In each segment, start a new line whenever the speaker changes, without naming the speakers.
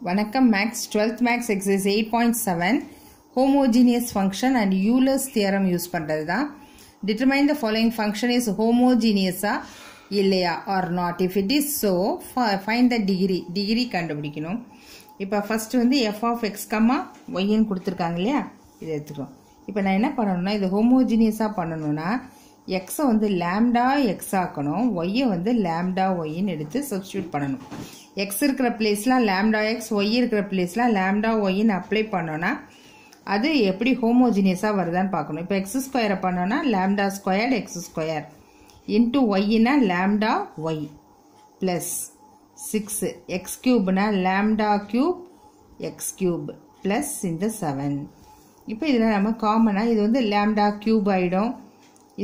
வணக்கம் maths twelfth maths exercise eight point seven homogeneous function and Euler's theorem use பண்ணுறது தான் determine the following function is ஹோமோஜீனியஸா இல்லையா or not if it is so find the degree degree கண்டுபிடிக்கணும். இப்போ first வந்து F of X comma ஒய்ன்னு கொடுத்துருக்காங்க இல்லையா? இதை எடுத்துக்கிறோம் இப்போ நான் என்ன பண்ணணும்னா இது ஹோமோஜீனியஸாக பண்ணணும்னா எக்ஸை வந்து லேம்டா எக்ஸ் ஆக்கணும். ஒய்யை வந்து லேம்டா ஒய்ன்னு எடுத்து சப்ஸ்டியூட் பண்ணணும். எக்ஸ் இருக்கிற பிளேஸ்லாம் லேம்டா எக்ஸ் ஒய் இருக்கிற பிளேஸ்லாம் லேம்டா ஒய்ன்னு அப்ளை பண்ணோன்னா அது எப்படி ஹோமோஜினியஸாக வருதான்னு பார்க்கணும். இப்போ எக்ஸ் ஸ்கொயரை பண்ணோன்னா lambda square X square into ஒய்னா lambda Y plus six X கியூப்னா lambda cube X cube plus இந்த செவன் இப்போ இதில் நம்ம காமனாக இது வந்து லேம்டா கியூப் ஆகிடும்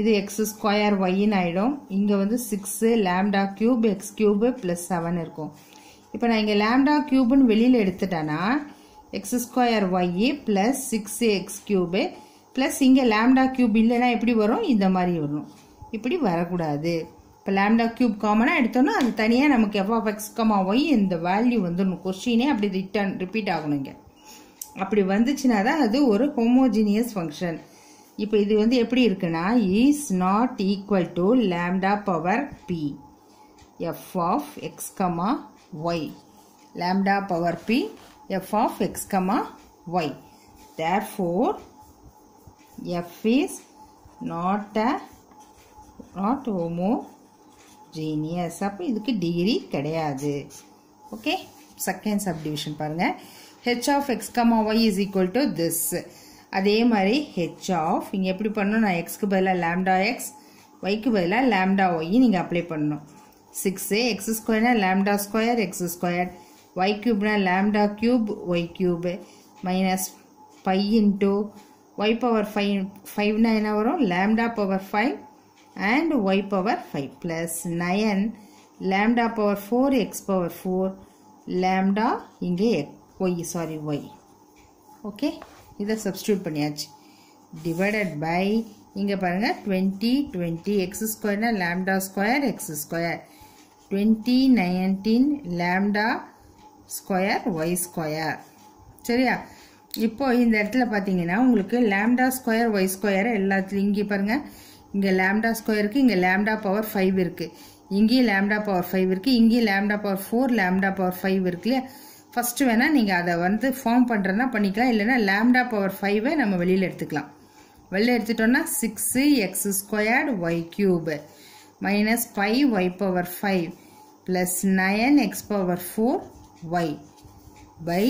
இது எக்ஸ் ஸ்கொயர் ஒய்ன்னு ஆகிடும் இங்கே வந்து six lambda cube X cube plus seven இருக்கும். இப்போ நான் இங்கே லேம்டா கியூப்னு வெளியில் எடுத்துட்டேன்னா X square Y plus six X cube plus இங்கே லேம்டா கியூப் இல்லைன்னா எப்படி வரும்? இந்த மாதிரி வரும். இப்படி வரக்கூடாது. இப்போ லேம்டா கியூப் காமனாக எடுத்தோன்னா அது தனியாக நமக்கு F of X comma Y இந்த வேல்யூ வந்துடணும். கொஸ்டினே அப்படி ரிட்டர்ன் ரிப்பீட் ஆகணுங்க அப்படி வந்துச்சுன்னா தான் அது ஒரு ஹோமோஜினியஸ் ஃபங்க்ஷன் இப்போ இது வந்து எப்படி இருக்குன்னா is not equal to lambda power P F of X comma Y lambda power P F of X comma Y therefore F is not a not homogeneous அப்போ இதுக்கு டிகிரி கிடையாது. ஓகே செகண்ட் சப்டிவிஷன் பாருங்கள் H of X comma Y is equal to this அதே மாதிரி H of இங்கே எப்படி பண்ணணும்? நான் எக்ஸ்க்கு பதிலாக லேம்டா எக்ஸ் ஒய்க்கு பதிலாக லேம்டா ஒய் நீங்கள் அப்ளை பண்ணணும். Six X ஸ்கொயர்னா lambda square X square Y க்யூப்னா lambda cube Y cube minus five into Y power five ஃபைவ்னா என்ன வரும்? Lambda power five and Y power five plus nine lambda power four X power four lambda இங்கே Y sorry Y okay இதை substitute பண்ணியாச்சு. Divided by இங்கே பாருங்கள் twenty twenty X ஸ்கொயர்னா lambda square X square twenty nineteen lambda square Y square சரியா? இப்போ இந்த இடத்துல பார்த்தீங்கன்னா உங்களுக்கு லேம்டா ஸ்கொயர் ஒய் ஸ்கொயர் எல்லாத்துலேயும் இங்கே பாருங்கள் இங்கே லேம்டா ஸ்கொயருக்கு இங்கே லேம்டா பவர் ஃபைவ் இருக்குது இங்கேயும் லேம்டா பவர் ஃபைவ் இருக்குது இங்கேயும் lambda power four lambda power five இருக்கு இல்லையா? ஃபஸ்ட்டு வேணால் நீங்கள் அதை வந்து ஃபார்ம் பண்ணுறதுனா பண்ணிக்கலாம். இல்லைனா லேம்டா பவர் ஃபைவை நம்ம வெளியில் எடுத்துக்கலாம். வெளியில் எடுத்துட்டோம்னா six X squared Y cube minus five Y power five plus nine X power four Y by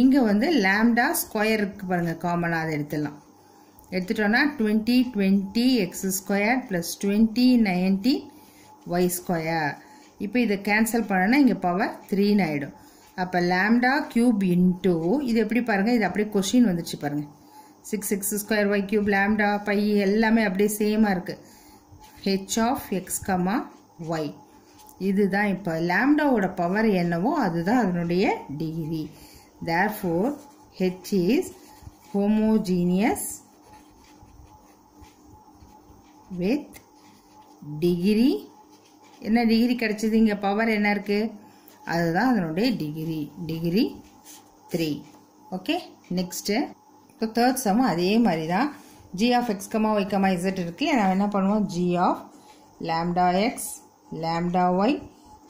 இங்கே வந்து லேம்டா ஸ்கொயர் இருக்குது பாருங்கள் காமனாக அதை எடுத்துடலாம். எடுத்துட்டோம்னா twenty twenty X square plus twenty ninety Y square இப்போ இதை கேன்சல் பண்ணோன்னா இங்கே பவர் த்ரீன்னு ஆகிடும் அப்போ லேம்டா க்யூப் இன்டூ இது எப்படி பாருங்கள் இது அப்படியே கொஷின் வந்துச்சு பாருங்கள் six X square Y cube lambda by எல்லாமே அப்படியே சேமாக இருக்குது H of X comma Y இதுதான் இப்போ லேம்டாவோட பவர் என்னவோ அதுதான் அதனுடைய degree therefore H is homogeneous with degree என்ன டிகிரி கிடைச்சது இங்கே? பவர் என்ன இருக்குது அதுதான் அதனுடைய degree degree three okay next இப்போ தேர்ட் சம் அதே மாதிரி தான் G of X comma Y comma Z இருக்கு நம்ம என்ன பண்ணுவோம்? G of lambda X lambda Y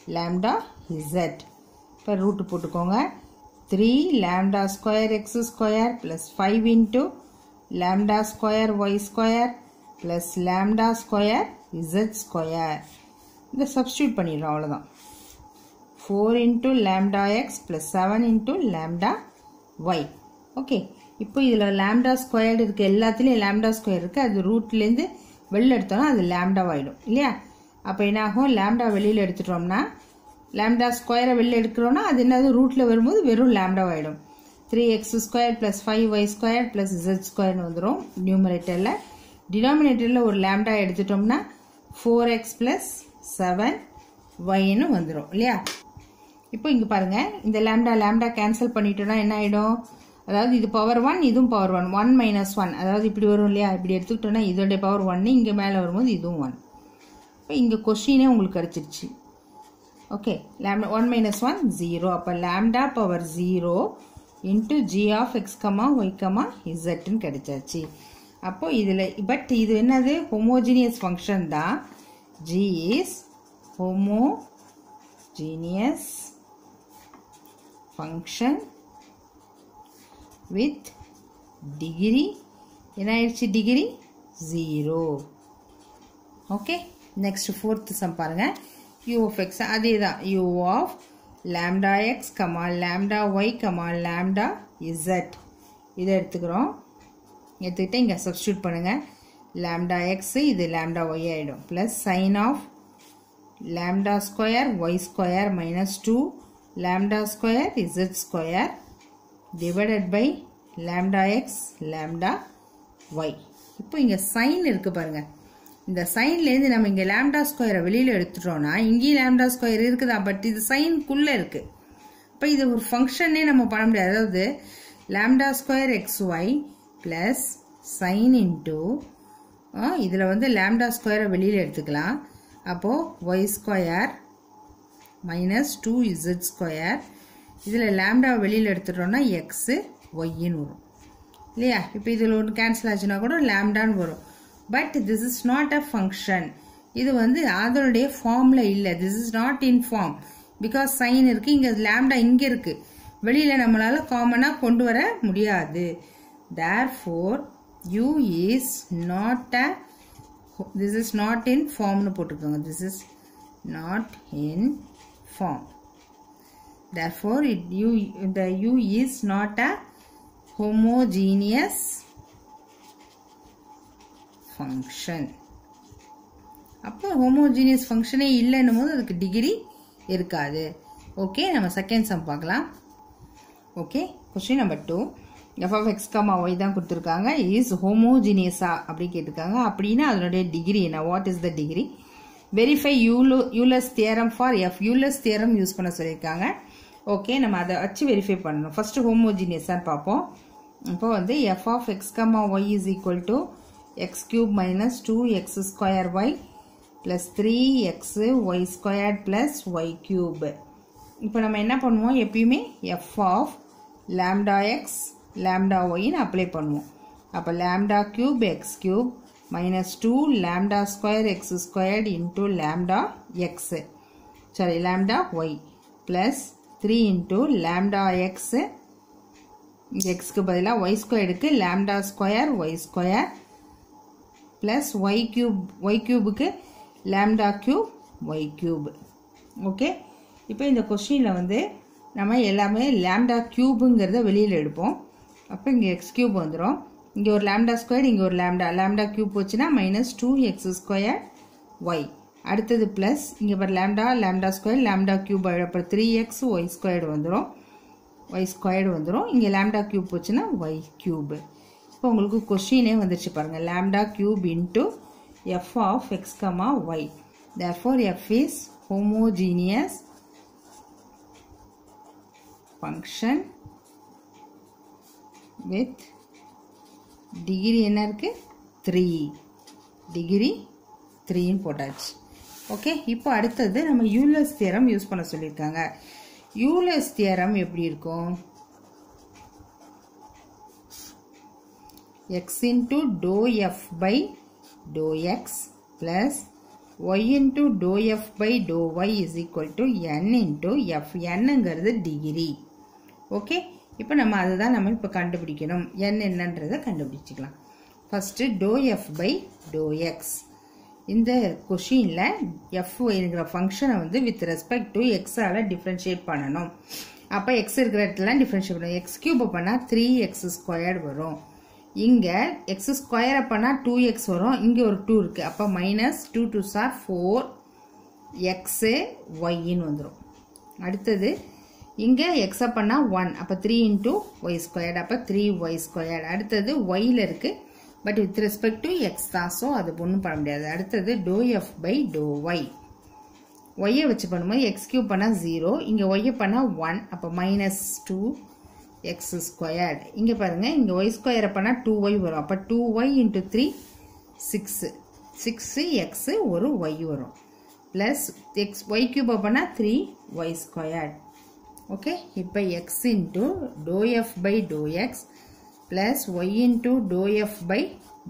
lambda Z இப்போ ரூட்டு போட்டுக்கோங்க. Three lambda square X square plus five into lambda square Y square plus lambda square Z square இதை substitute பண்ணிடுறோம் அவ்வளோதான் four into lambda X plus seven into lambda Y okay இப்போ இதில் lambda squared இருக்குது எல்லாத்துலேயும் lambda square இருக்குது அது ரூட்லேருந்து வெளில எடுத்தோம்னா அது லேம்டா இல்லையா? அப்போ என்ன ஆகும் லேம்டா வெளியில் எடுத்துட்டோம்னா லேம்டா ஸ்கொயரை வெளில எடுக்கிறோன்னா அது என்னது? ரூட்டில் வரும்போது வெறும் லேம்டா ஆகிடும் three X square plus five Y square plus Z ஸ்கொயர்னு வந்துடும் நியூமரேட்டரில் டினாமினேட்டரில் ஒரு லேம்டா எடுத்துட்டோம்னா ஃபோர் எக்ஸ் ப்ளஸ் செவன் ஒய்ன்னு வந்துடும் இல்லையா? இப்போ இங்கே பாருங்கள் இந்த லேம்டா லேம்டா கேன்சல் பண்ணிட்டோன்னா என்ன ஆகிடும் அதாவது இது பவர் ஒன் இதுவும் power one one minus one அதாவது இப்படி வரும் இல்லையா? இப்படி எடுத்துக்கிட்டோன்னா இதோடைய பவர் ஒன்று இங்கே மேலே வரும்போது இதுவும் ஒன் இப்போ இங்கே கொஷினே உங்களுக்கு கிடச்சிருச்சு. Okay lambda one minus one zero அப்போ lambda power zero into G of X comma Y comma இசட்னு கிடைச்சாச்சு. அப்போ இதில் பட் இது என்னது? ஹோமோஜீனியஸ் ஃபங்க்ஷன் தான். G is homogeneous function with degree என்ன ஆயிடுச்சு degree zero okay next fourth sum பாருங்கள் யூ ஆஃப் எக்ஸ் அதே தான் U of lambda X comma lambda Y comma lambda Z இதை எடுத்துக்கிறோம். எடுத்துக்கிட்டு இங்கே சப்ஸ்டியூட் பண்ணுங்கள் லேம்டா எக்ஸ் இது லேம்டா ஒய் ஆகிடும் plus sine of lambda square Y square minus two lambda square Z square divided by lambda X lambda Y இப்போ இங்கே sign இருக்குது பாருங்கள் இந்த சைன்லேருந்து நம்ம இங்கே லேம்டா ஸ்கொயரை வெளியில் எடுத்துட்டோம்னா இங்கேயும் லேம்டா ஸ்கொயர் இருக்குதா? பட் இது சைனுக்குள்ளே இருக்குது இப்போ இது ஒரு ஃபங்க்ஷன்னே நம்ம பண்ண முடியாது. அதாவது lambda square X Y plus sine into இதில் வந்து லேம்டா ஸ்கொயரை வெளியில் எடுத்துக்கலாம். அப்போது Y square minus two Z square இதில் லேம்டா வெளியில் எடுத்துட்டோம்னா எக்ஸு ஒய்ன்னு வரும். இல்லையா? இப்போ இதில் ஒன்று கேன்சல் ஆச்சுன்னா கூட லேம்டான்னு வரும். But this is not a function இது வந்து அதனுடைய ஃபார்மில் இல்லை. This is not in form because sine இருக்குது இங்கே லேம்டா இங்கே இருக்குது வெளியில் நம்மளால் காமனாக கொண்டு வர முடியாது. Therefore U is not a this is not in ஃபார்ம்னு போட்டுக்கோங்க this is not in form. Therefore, it, u, the u is not a homogeneous function. அப்போ ஹோமோஜீனியஸ் ஃபங்க்ஷனே இல்லைன்னும் போது அதுக்கு டிகிரி இருக்காது. ஓகே நம்ம செகண்ட் சம் பார்க்கலாம். Okay question number two F of X comma Y தான் கொடுத்துருக்காங்க. இஸ் ஹோமோஜீனியஸா அப்படி கேட்டிருக்காங்க. அப்படின்னா அதனுடைய டிகிரி என்ன? What is the degree verify Euler Euler's theorem for F Euler's theorem use பண்ண சொல்லியிருக்காங்க. ஓகே நம்ம அதை வச்சு வெரிஃபை பண்ணணும். ஃபஸ்ட்டு ஹோமோஜினியஸாக பார்ப்போம். இப்போ வந்து F of X comma Y is equal to X cube minus two X square Y plus three X Y square plus Y cube இப்போ நம்ம என்ன பண்ணுவோம்? எப்பயுமே F of lambda X lambda ஒய்ன்னு apply பண்ணுவோம். அப்போ lambda cube X cube minus 2 lambda square x squared into lambda x sorry lambda y plus 3 into lambda x x க்கு பதிலா y squared க்கு lambda square y square plus y cube y cube க்கு lambda cube y cube okay இப்போ இந்த கொஸ்டினில் வந்து நம்ம எல்லாமே லேம்டா க்யூபுங்கிறத வெளியில் எடுப்போம் அப்போ இங்கே எக்ஸ் கியூப் வந்துடும் இங்கே ஒரு லேம்டா ஸ்கொயர் இங்கே ஒரு லேம்டா. லேம்டா கியூப் போச்சுன்னா minus two x square y அடுத்தது ப்ளஸ் இங்கே பார் lambda lambda square lambda cube அப்புறம் த்ரீ எக்ஸ் ஒய் ஸ்கொயர்டு வந்துடும் ஒய் ஸ்கொயர்டு வந்துடும் இங்கே லேம்டா கியூப் போச்சுன்னா ஒய் கியூபு இப்போ உங்களுக்கு கொஷினே வந்துருச்சு பாருங்கள் lambda cube into f of x comma y therefore f is homogeneous function with degree என்ன இருக்குது த்ரீ டிகிரி த்ரீன்னு போட்டாச்சு. ஓகே இப்போ அடுத்தது நம்ம யூலஸ் தியரம் யூஸ் பண்ண சொல்லியிருக்காங்க. யூலஸ் தியரம் எப்படி இருக்கும்? X into doe f by doe x plus y into doe f by doe y is equal to n into f என்னங்கிறது டிகிரி ஓகே இப்போ நம்ம அதுதான் நம்ம இப்போ கண்டுபிடிக்கணும். என் என்னன்றதை கண்டுபிடிச்சிக்கலாம். First doe f by doe x இந்த கொஷினில் எஃப் இருக்கிற ஃபங்க்ஷனை வந்து வித் ரெஸ்பெக்ட் டு எக்ஸால் டிஃப்ரென்ஷியேட் பண்ணணும். அப்போ எக்ஸ் இருக்கிற இடத்துலாம் டிஃப்ரென்ஷியேட் பண்ணணும். எக்ஸ் கியூப் பண்ணால் த்ரீ எக்ஸ் ஸ்கொயர்டு வரும். இங்கே எக்ஸ் ஸ்கொயரை பண்ணால் டூ எக்ஸ் வரும். இங்கே ஒரு டூ இருக்குது அப்போ minus two two sir four x ஒய்ன்னு வந்துடும் அடுத்தது இங்கே எக்ஸை பண்ணால் ஒன் அப்போ த்ரீ இன்ட்டு ஒய் ஸ்கொயர்டு அப்போ த்ரீ ஒய் ஸ்கொயர்டு அடுத்தது ஒயில் இருக்குது but with respect to x தான். ஸோ அது ஒன்றும் பண்ண முடியாது. அடுத்தது doe f by doe y ஒய்யை வச்சு பண்ணும்போது எக்ஸ் கியூப் பண்ணால் ஜீரோ இங்கே ஒய்யை பண்ணால் ஒன் அப்போ மைனஸ் டூ எக்ஸ் ஸ்கொயர்டு இங்கே பாருங்கள் இங்கே ஒய் ஸ்கொயரை பண்ணால் டூ ஒய் வரும். அப்போ two y into three six six x ஒரு ஒய் வரும். ப்ளஸ் எக்ஸ் ஒய் கியூப் பண்ணால் த்ரீ ஒய் ஸ்கொயர்டு ஓகே இப்போ x into doe f by doe x plus y into doe f by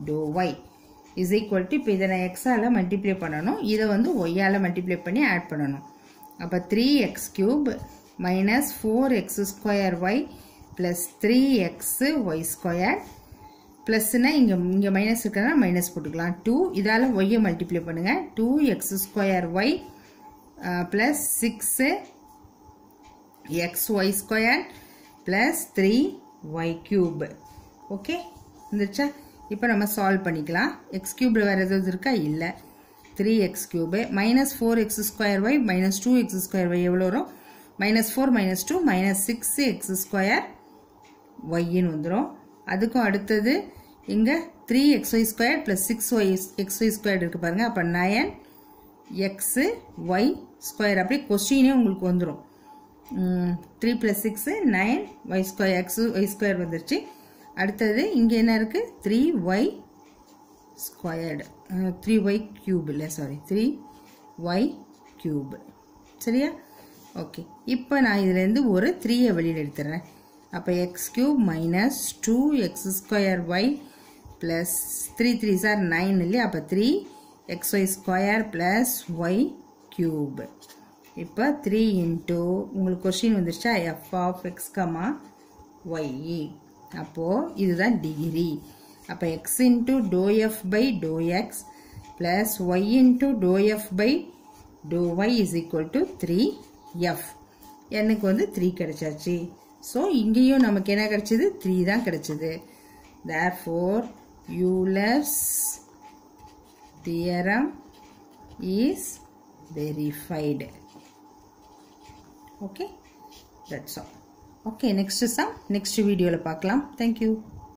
doe y is equal to இப்போ இதை நான் எக்ஸால் multiply பண்ணணும். இதை வந்து ஒய்யால் மல்டிப்ளை பண்ணி ஆட் பண்ணணும். அப்போ three x cube minus four x square y plus three x y square ப்ளஸ்னால் இங்கே இங்கே மைனஸ் இருக்கிறதுனா மைனஸ் போட்டுக்கலாம். டூ இதால் ஒய்யை மல்டிப்ளை பண்ணுங்கள் two x square y plus six x y square plus three y cube okay வந்துருச்சா? இப்போ நம்ம சால்வ் பண்ணிக்கலாம். எக்ஸ் கியூபில் வேறு எதாவது இருக்கா? இல்லை. Three x cube minus four x square y minus two x square y எவ்வளோ வரும்? Minus four minus two minus six x square ஒய்ன்னு வந்துடும் அதுக்கும் அடுத்தது இங்கே three x y square plus six y x y square இருக்குது பாருங்கள் அப்போ nine x Y square அப்படி கொஸ்டினே உங்களுக்கு வந்துடும் three plus six nine y square x y square வந்துருச்சு. அடுத்தது இங்கே என்ன இருக்குது three y squared three y cube இல்லை சாரி த்ரீ ஒய் க்யூப் சரியா? ஓகே இப்போ நான் இதுலேருந்து ஒரு த்ரீயை வெளியில் எடுத்துடுறேன் அப்போ x cube minus two x square y plus three three sir nine இல்லையா? அப்போ three x y square plus y cube இப்போ த்ரீ இன்ட்டு உங்களுக்கு கொஷின் வந்துருச்சா? F of x comma y அப்போது இதுதான் டிகிரி அப்போ x into doe f by doe x plus y into doe f by doe y is equal to three f எனக்கு வந்து three கிடைச்சாச்சு. So இங்கேயும் நமக்கு என்ன கிடச்சிது? த்ரீ தான் கிடச்சிது. Therefore Euler's theorem is verified okay that's all okay next sum next வீடியோவில் பார்க்கலாம். Thank you